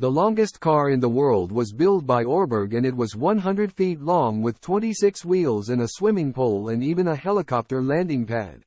The longest car in the world was built by Ohrberg and it was 100 feet long with 26 wheels and a swimming pool and even a helicopter landing pad.